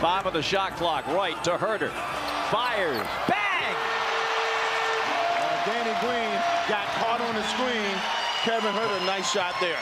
Five of the shot clock. Right to Huerter. Fires. Bang! Uh, Danny Green got caught on the screen. Kevin Huerter, nice shot there.